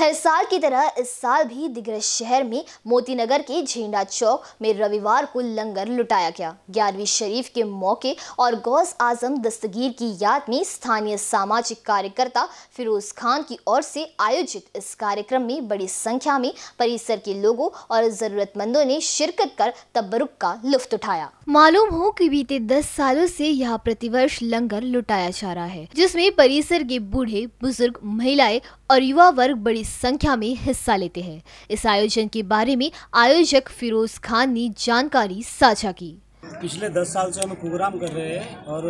हर साल की तरह इस साल भी दिग्रज शहर में मोती नगर के झेंडा चौक में रविवार को लंगर लुटाया गया। ग्यारहवीं शरीफ के मौके और गौस आज़म दस्तगीर की याद में स्थानीय सामाजिक कार्यकर्ता फिरोज खान की ओर से आयोजित इस कार्यक्रम में बड़ी संख्या में परिसर के लोगों और जरूरतमंदों ने शिरकत कर तबरुक का लुफ्त उठाया। मालूम हो कि बीते दस सालों से यहाँ प्रतिवर्ष लंगर लुटाया जा रहा है, जिसमें परिसर के बूढ़े, बुज़ुर्ग, महिलाएँ और युवा वर्ग बड़ी संख्या में हिस्सा लेते हैं। इस आयोजन के बारे में आयोजक फिरोज खान ने जानकारी साझा की। पिछले दस साल से हम प्रोग्राम कर रहे हैं और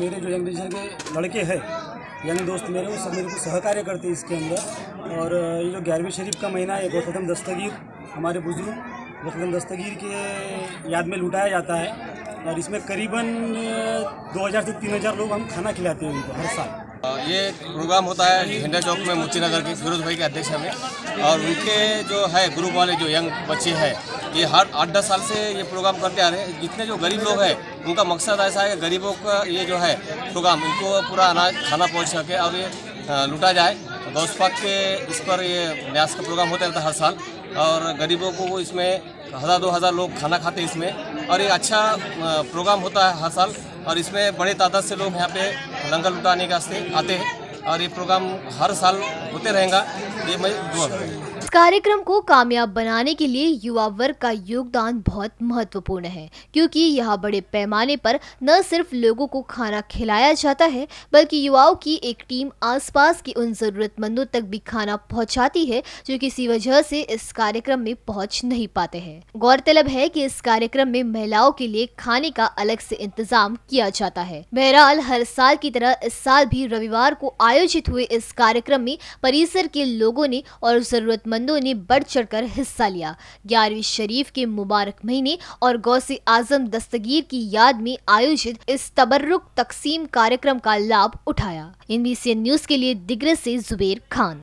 मेरे जो यंग जनरेशन के लड़के हैं यंग दोस्त मेरे, वो सब मेरे को सहकार्य करते हैं इसके अंदर। और ये जो ग्यारहवीं शरीफ का महीना है, गौतम दस्तगीर, हमारे बुज़ुर्ग, गौतम दस्तगीर के याद में लुटाया जाता है। और इसमें करीबन 2000 से 3000 लोग हम खाना खिलाते हैं उनको, हर साल। ये प्रोग्राम होता है झंडा चौक में मुफ्ती नगर के फिरोज भाई के अध्यक्ष में। और उनके जो है, ग्रुप वाले जो यंग बच्चे हैं, ये हर आठ दस साल से ये प्रोग्राम करते आ रहे हैं। जितने जो गरीब लोग हैं, उनका मकसद ऐसा है कि गरीबों का ये जो है प्रोग्राम, इनको पूरा अनाज, खाना पहुँच सके और ये लूटा जाए। गौसपाक के इस पर ये न्यास का प्रोग्राम होता रहता है हर साल। और गरीबों को इसमें हज़ार, दो हज़ार लोग खाना खाते हैं इसमें। और ये अच्छा प्रोग्राम होता है हर साल। और इसमें बड़े तादाद से लोग यहाँ पे लंगर लुटाने के वास्ते आते हैं और ये प्रोग्राम हर साल होते रहेगा। ये मैं दुआ करूँगा। कार्यक्रम को कामयाब बनाने के लिए युवा वर्ग का योगदान बहुत महत्वपूर्ण है, क्योंकि यहाँ बड़े पैमाने पर न सिर्फ़ लोगों को खाना खिलाया जाता है, बल्कि युवाओं की एक टीम आसपास के उन जरूरतमंदों तक भी खाना पहुँचाती है, जो किसी वजह से इस कार्यक्रम में पहुँच नहीं पाते हैं। गौरतलब है कि इस कार्यक्रम में महिलाओं के लिए खाने का अलग से इंतज़ाम किया जाता है। बहरहाल, हर साल की तरह इस साल भी रविवार को आयोजित हुए इस कार्यक्रम में परिसर के लोगों ने और जरूरतमंद बंदों ने बढ़ चढ़कर हिस्सा लिया। ग्यारहवीं शरीफ के मुबारक महीने और गौसे आज़म दस्तगीर की याद में आयोजित इस तबर्रुक तकसीम कार्यक्रम का लाभ उठाया। एनबीसी न्यूज़ के लिए दिग्रज से जुबेर खान।